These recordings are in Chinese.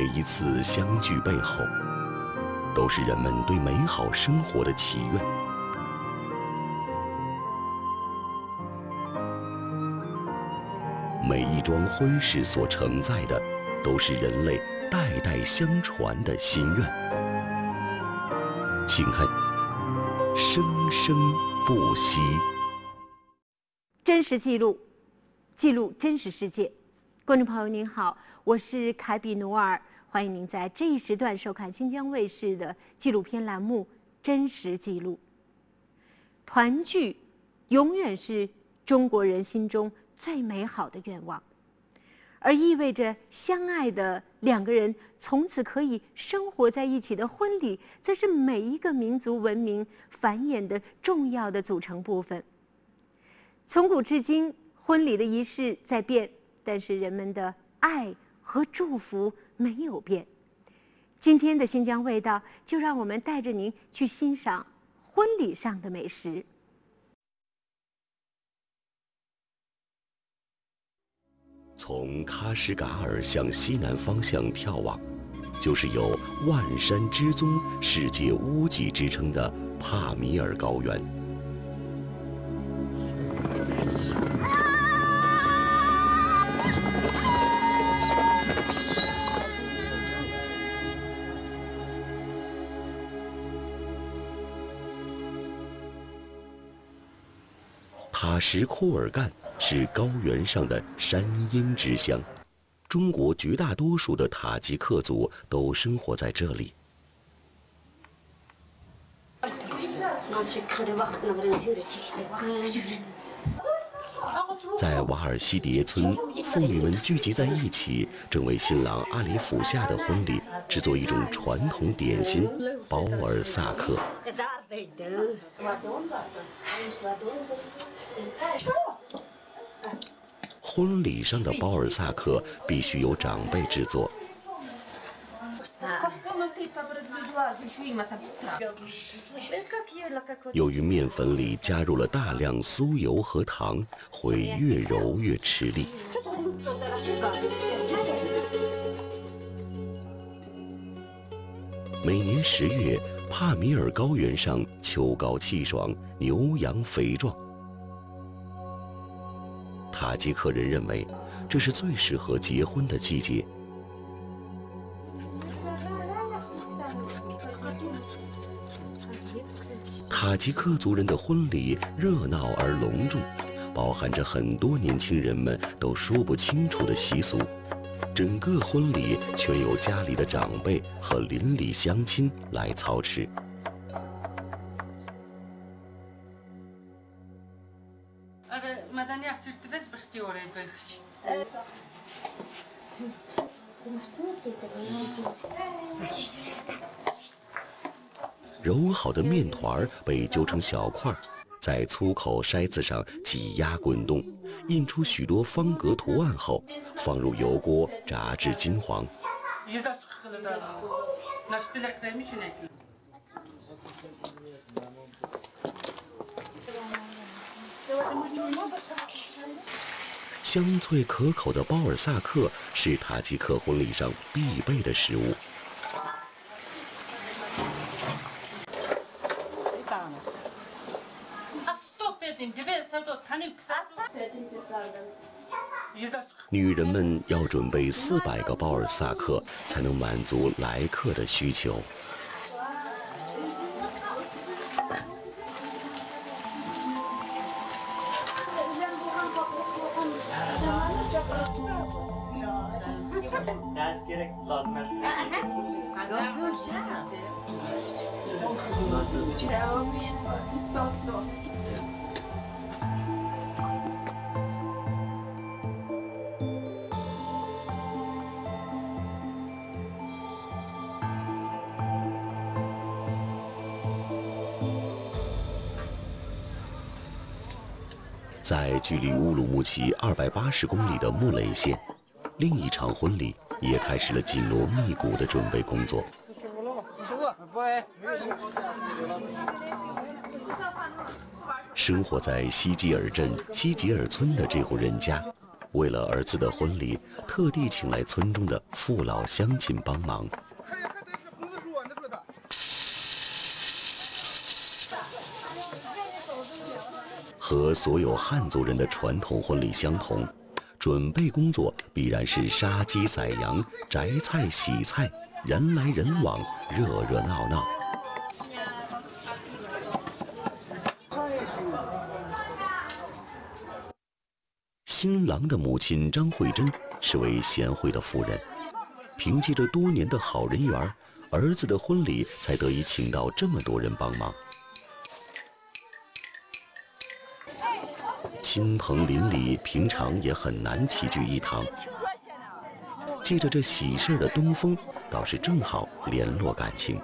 每一次相聚背后，都是人们对美好生活的祈愿。每一桩婚事所承载的，都是人类代代相传的心愿。请看，生生不息。真实记录，记录真实世界。观众朋友您好，我是凯比努尔，欢迎您在这一时段收看新疆卫视的纪录片栏目《真实记录》。团聚，永远是中国人心中最美好的愿望，而意味着相爱的两个人从此可以生活在一起的婚礼，则是每一个民族文明繁衍的重要的组成部分。从古至今，婚礼的仪式在变。但是人们的爱和祝福没有变。今天的新疆味道，就让我们带着您去欣赏婚礼上的美食。从喀什噶尔向西南方向眺望，就是有“万山之宗”、“世界屋脊”之称的帕米尔高原。石库尔干是高原上的山阴之乡，中国绝大多数的塔吉克族都生活在这里。在瓦尔西迭村，妇女们聚集在一起，正为新郎阿里府下的婚礼制作一种传统点心——包尔萨克。婚礼上的包尔萨克必须由长辈制作。由于面粉里加入了大量酥油和糖，会越揉越吃力。每年十月，帕米尔高原上秋高气爽，牛羊肥壮。塔吉克人认为，这是最适合结婚的季节。塔吉克族人的婚礼热闹而隆重，包含着很多年轻人们都说不清楚的习俗。整个婚礼全由家里的长辈和邻里乡亲来操持。揉好的面团被揪成小块，在粗口筛子上挤压滚动，印出许多方格图案后，放入油锅炸至金黄。香脆可口的包尔萨克是塔吉克婚礼上必备的食物。女人们要准备四百个包尔萨克，才能满足来客的需求。在距离乌鲁木齐二百八十公里的木垒县，另一场婚礼也开始了紧锣密鼓的准备工作。生活在西吉尔镇西吉尔村的这户人家，为了儿子的婚礼，特地请来村中的父老乡亲帮忙。和所有汉族人的传统婚礼相同，准备工作必然是杀鸡宰羊、摘菜洗菜，人来人往，热热闹闹。新郎的母亲张慧珍是位贤惠的妇人，凭借着多年的好人缘，儿子的婚礼才得以请到这么多人帮忙。亲朋邻里平常也很难齐聚一堂，借着这喜事的东风，倒是正好联络感情。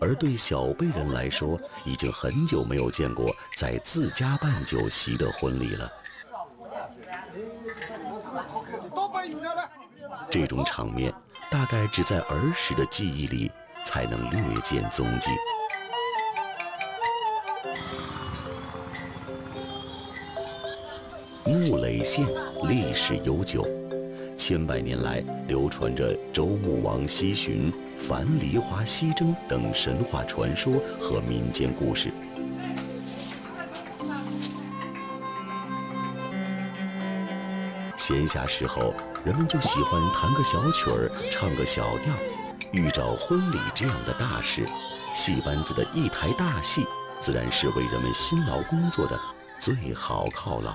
而对小辈人来说，已经很久没有见过在自家办酒席的婚礼了。这种场面，大概只在儿时的记忆里才能略见踪迹。木垒县历史悠久。千百年来，流传着周穆王西巡、樊梨花西征等神话传说和民间故事。闲暇时候，人们就喜欢弹个小曲儿，唱个小调。遇着婚礼这样的大事，戏班子的一台大戏，自然是为人们辛劳工作的最好犒劳。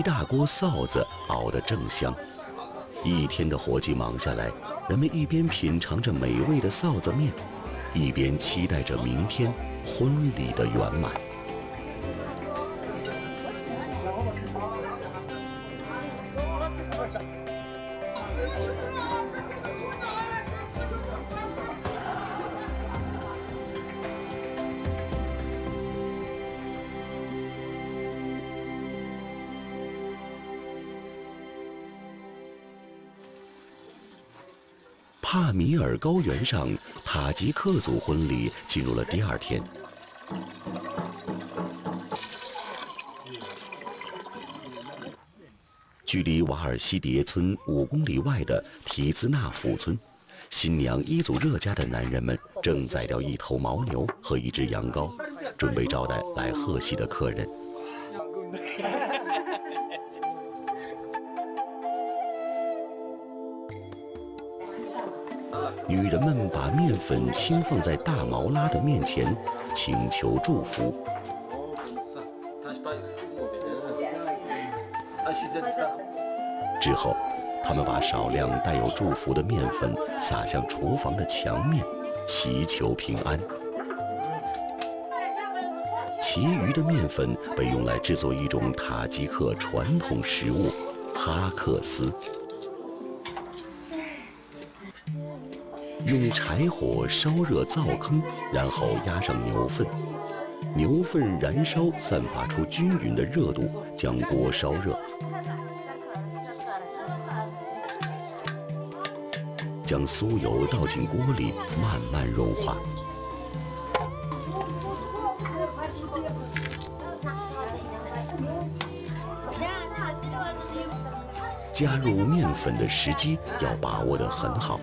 一大锅臊子熬得正香，一天的活计忙下来，人们一边品尝着美味的臊子面，一边期待着明天婚礼的圆满。帕米尔高原上，塔吉克族婚礼进入了第二天。距离瓦尔西迭村五公里外的提兹纳府村，新娘伊祖热家的男人们正宰掉一头牦牛和一只羊羔，准备招待来贺喜的客人。粉轻放在大毛拉的面前，请求祝福。之后，他们把少量带有祝福的面粉撒向厨房的墙面，祈求平安。其余的面粉被用来制作一种塔吉克传统食物——哈克斯。用柴火烧热灶坑，然后压上牛粪，牛粪燃烧散发出均匀的热度，将锅烧热，将酥油倒进锅里，慢慢融化，加入面粉的时机要把握得很好。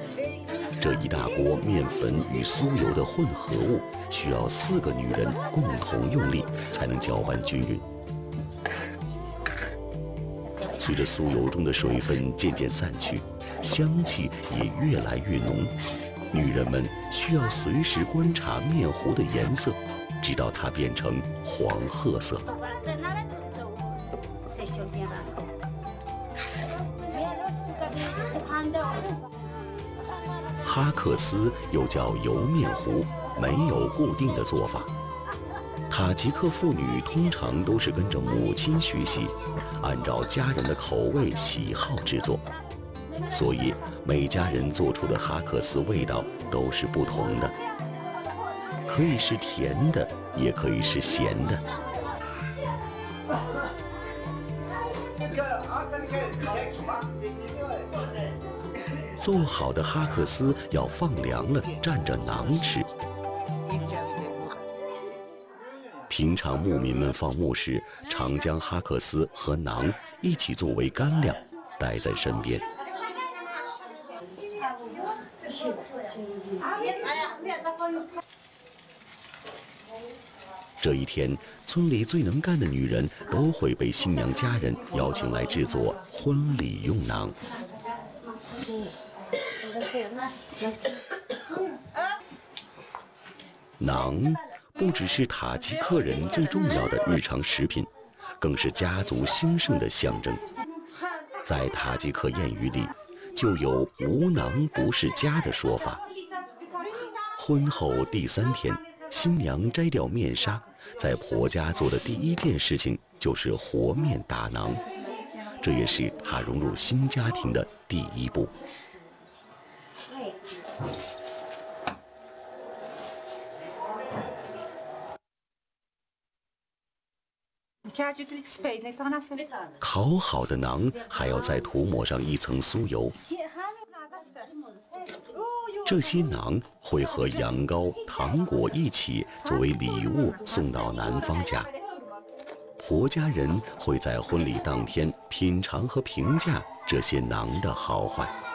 这一大锅面粉与酥油的混合物，需要四个女人共同用力才能搅拌均匀。随着酥油中的水分渐渐散去，香气也越来越浓。女人们需要随时观察面糊的颜色，直到它变成黄褐色。哈克斯又叫油面糊，没有固定的做法。塔吉克妇女通常都是跟着母亲学习，按照家人的口味喜好制作，所以每家人做出的哈克斯味道都是不同的，可以是甜的，也可以是咸的。做好的哈克斯要放凉了，蘸着馕吃。平常牧民们放牧时，常将哈克斯和馕一起作为干粮带在身边。这一天，村里最能干的女人都会被新娘家人邀请来制作婚礼用馕。馕。不只是塔吉克人最重要的日常食品，更是家族兴盛的象征。在塔吉克谚语里，就有“无囊不是家”的说法。婚后第三天，新娘摘掉面纱，在婆家做的第一件事情就是和面打馕，这也是她融入新家庭的第一步。烤好的馕还要再涂抹上一层酥油。这些馕会和羊羔、糖果一起作为礼物送到男方家。婆家人会在婚礼当天品尝和评价这些馕的好坏。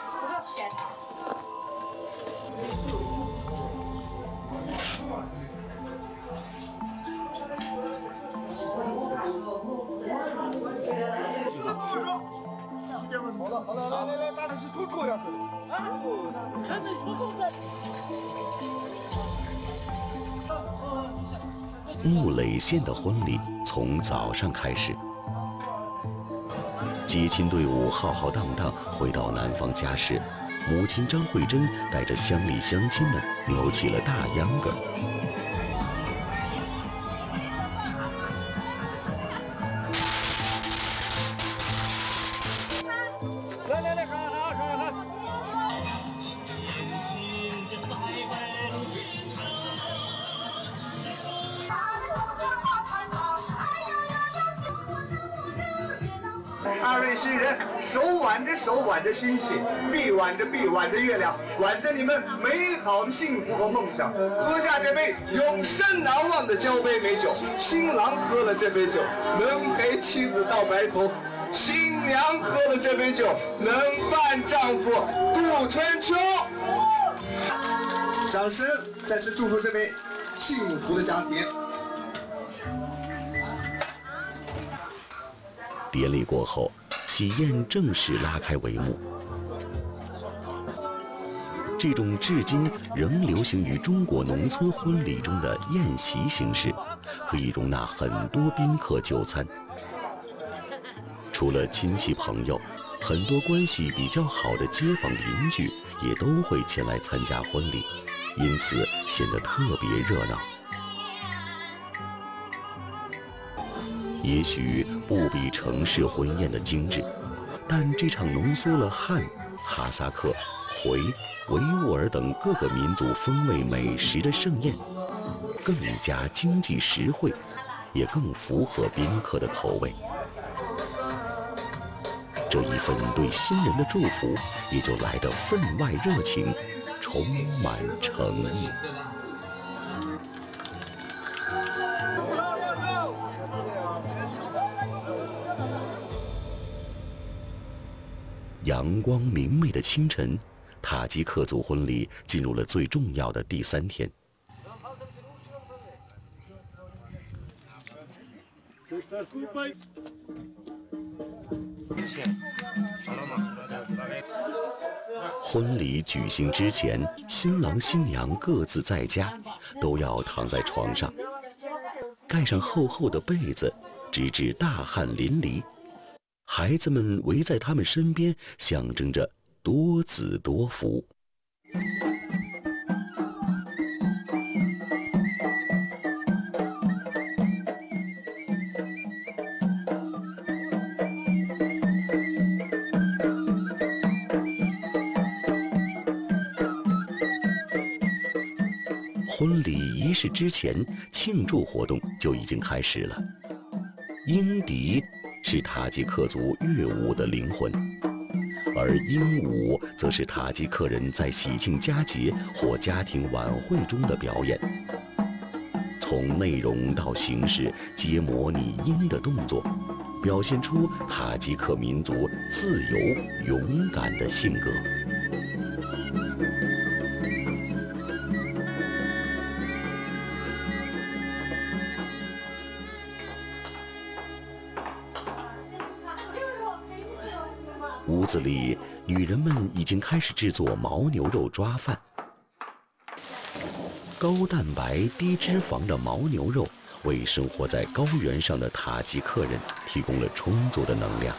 的婚礼从早上开始，接亲队伍浩浩荡荡回到男方家时，母亲张慧珍带着乡里乡亲们扭起了大秧歌。二位新人手挽着手挽着星星，臂挽着臂挽着月亮，挽着你们美好的幸福和梦想，喝下这杯永生难忘的交杯美酒。新郎喝了这杯酒，能陪妻子到白头；新娘喝了这杯酒，能伴丈夫度春秋。掌声再次祝福这位幸福的家庭。典礼过后，喜宴正式拉开帷幕。这种至今仍流行于中国农村婚礼中的宴席形式，可以容纳很多宾客就餐。除了亲戚朋友，很多关系比较好的街坊邻居也都会前来参加婚礼，因此显得特别热闹。也许不比城市婚宴的精致，但这场浓缩了汉、哈萨克、回、维吾尔等各个民族风味美食的盛宴，更加经济实惠，也更符合宾客的口味。这一份对新人的祝福，也就来得分外热情，充满诚意。阳光明媚的清晨，塔吉克族婚礼进入了最重要的第三天。婚礼举行之前，新郎新娘各自在家，都要躺在床上，盖上厚厚的被子，直至大汗淋漓。孩子们围在他们身边，象征着多子多福。婚礼仪式之前，庆祝活动就已经开始了，英迪。是塔吉克族乐舞的灵魂，而鹦鹉则是塔吉克人在喜庆佳节或家庭晚会中的表演。从内容到形式，皆模拟鹰的动作，表现出塔吉克民族自由勇敢的性格。屋子里，女人们已经开始制作牦牛肉抓饭。高蛋白、低脂肪的牦牛肉，为生活在高原上的塔吉克人提供了充足的能量。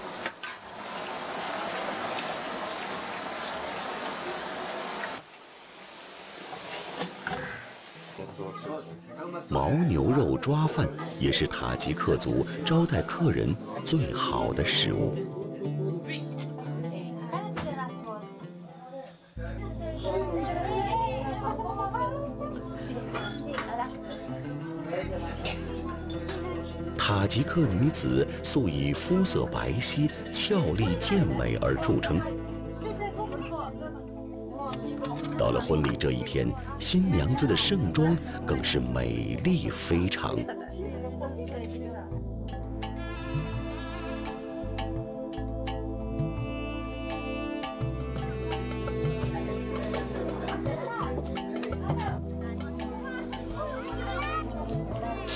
牦牛肉抓饭也是塔吉克族招待客人最好的食物。塔吉克女子素以肤色白皙、俏丽健美而著称。到了婚礼这一天，新娘子的盛装更是美丽非常。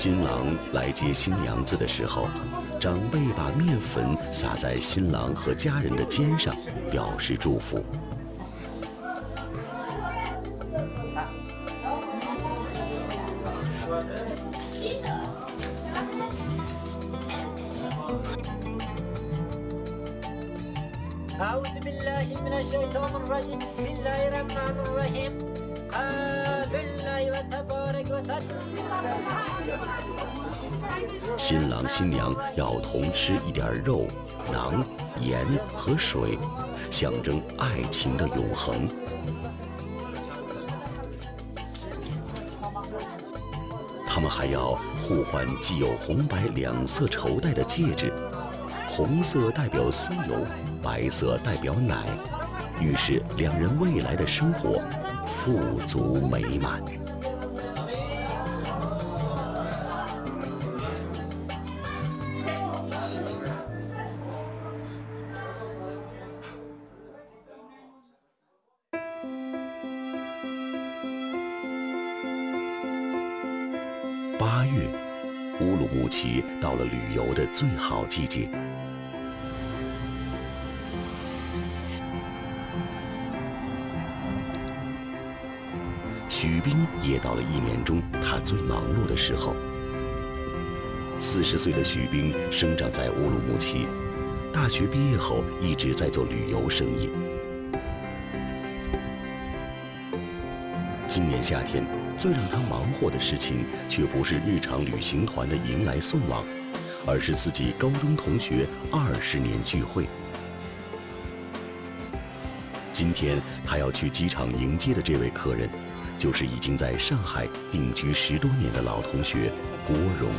新郎来接新娘子的时候，长辈把面粉撒在新郎和家人的肩上，表示祝福。新郎新娘要同吃一点肉、馕、盐和水，象征爱情的永恒。他们还要互换既有红白两色绸带的戒指，红色代表酥油，白色代表奶，预示两人未来的生活富足美满。八月，乌鲁木齐到了旅游的最好季节。许斌也到了一年中他最忙碌的时候。四十岁的许斌生长在乌鲁木齐，大学毕业后一直在做旅游生意。今年夏天，最让他忙活的事情，却不是日常旅行团的迎来送往，而是自己高中同学二十年聚会。今天他要去机场迎接的这位客人，就是已经在上海定居十多年的老同学郭荣。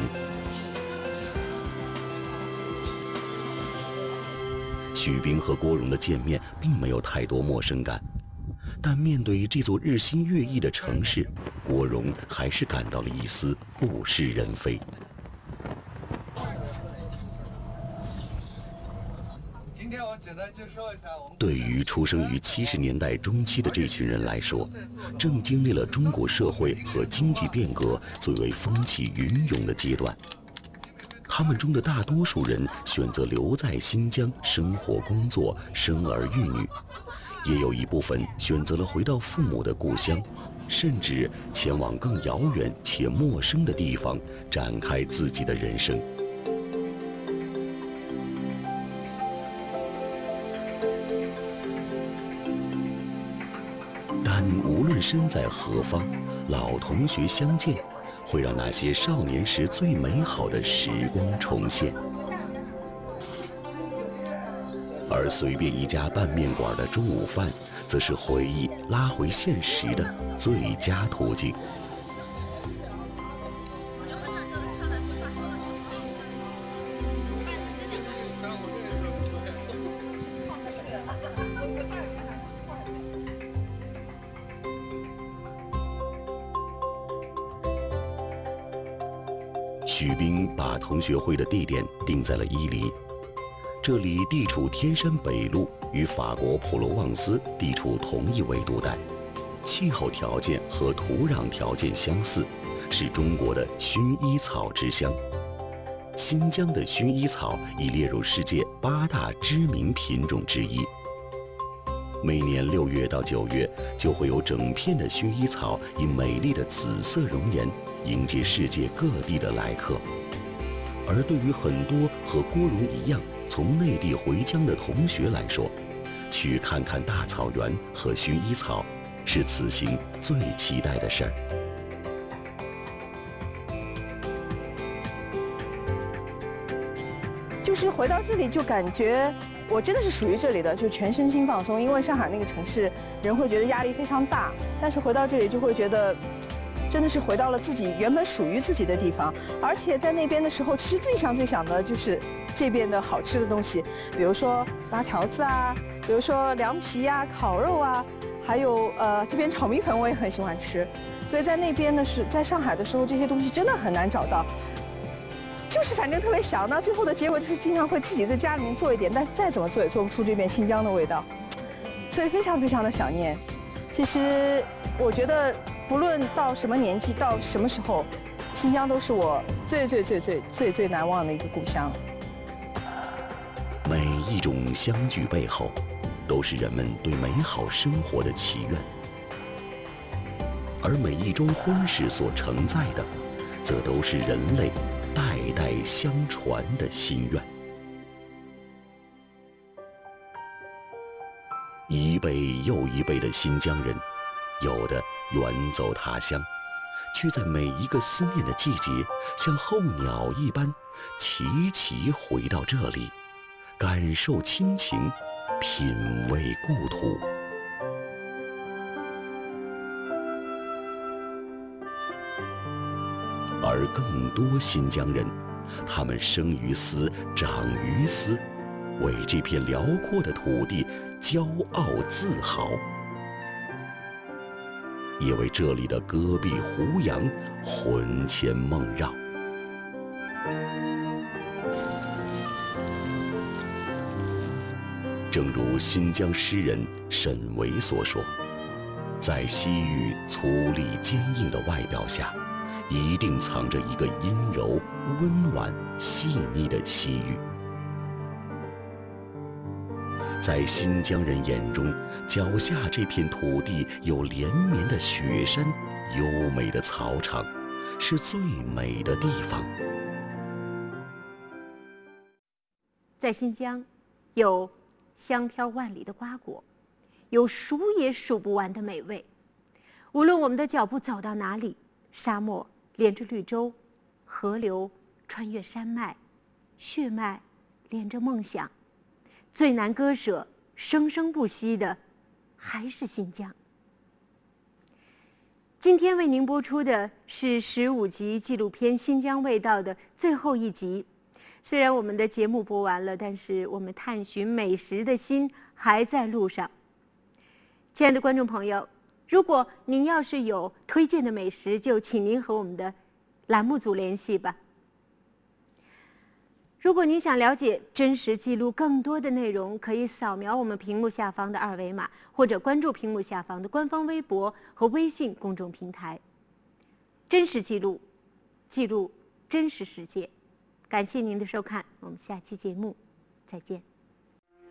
许斌和郭荣的见面，并没有太多陌生感。但面对这座日新月异的城市，郭荣还是感到了一丝物是人非。今天我简单介绍一下我们。对于出生于七十年代中期的这群人来说，正经历了中国社会和经济变革最为风起云涌的阶段。他们中的大多数人选择留在新疆生活、工作、生儿育女。也有一部分选择了回到父母的故乡，甚至前往更遥远且陌生的地方，展开自己的人生。身在何方，老同学相见，会让那些少年时最美好的时光重现。而随便一家拌面馆的中午饭，则是回忆拉回现实的最佳途径。同学会的地点定在了伊犁，这里地处天山北麓，与法国普罗旺斯地处同一纬度带，气候条件和土壤条件相似，是中国的薰衣草之乡。新疆的薰衣草已列入世界八大知名品种之一。每年六月到九月，就会有整片的薰衣草以美丽的紫色容颜。迎接世界各地的来客，而对于很多和郭荣一样从内地回疆的同学来说，去看看大草原和薰衣草，是此行最期待的事儿。就是回到这里，就感觉我真的是属于这里的，就全身心放松。因为上海那个城市，人会觉得压力非常大，但是回到这里就会觉得。真的是回到了自己原本属于自己的地方，而且在那边的时候，其实最想最想的就是这边的好吃的东西，比如说拉条子啊，比如说凉皮呀、烤肉啊，还有呃这边炒米粉我也很喜欢吃。所以在那边呢是在上海的时候，这些东西真的很难找到，就是反正特别想。那最后的结果就是经常会自己在家里面做一点，但是再怎么做也做不出这边新疆的味道，所以非常非常的想念。其实我觉得。不论到什么年纪，到什么时候，新疆都是我最最最最最最难忘的一个故乡。每一种相聚背后，都是人们对美好生活的祈愿；而每一桩婚事所承载的，则都是人类代代相传的心愿。一辈又一辈的新疆人。有的远走他乡，却在每一个思念的季节，像候鸟一般，齐齐回到这里，感受亲情，品味故土。而更多新疆人，他们生于斯，长于斯，为这片辽阔的土地骄傲自豪。也为这里的戈壁胡杨魂牵梦绕。正如新疆诗人沈维所说，在西域粗粝坚硬的外表下，一定藏着一个阴柔、温婉、细腻的西域。在新疆人眼中，脚下这片土地有连绵的雪山，优美的草场，是最美的地方。在新疆，有香飘万里的瓜果，有数也数不完的美味。无论我们的脚步走到哪里，沙漠连着绿洲，河流穿越山脉，血脉连着梦想。最难割舍、生生不息的，还是新疆。今天为您播出的是十五集纪录片《新疆味道》的最后一集。虽然我们的节目播完了，但是我们探寻美食的心还在路上。亲爱的观众朋友，如果您要是有推荐的美食，就请您和我们的栏目组联系吧。如果您想了解真实记录更多的内容，可以扫描我们屏幕下方的二维码，或者关注屏幕下方的官方微博和微信公众平台。真实记录，记录真实世界。感谢您的收看，我们下期节目再见。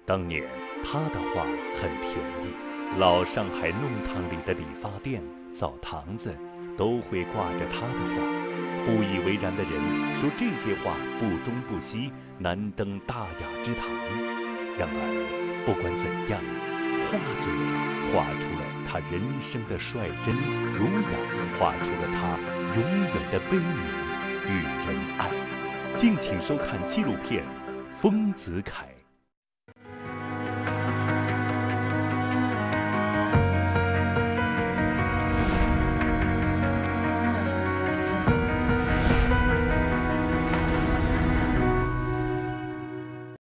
当年他的画很便宜，老上海弄堂里的理发店、澡堂子都会挂着他的画。不以为然的人说这些话不中不西，难登大雅之堂。然而，不管怎样，画者画出了他人生的率真儒雅，画出了他永远的悲悯与仁爱。敬请收看纪录片《丰子恺》。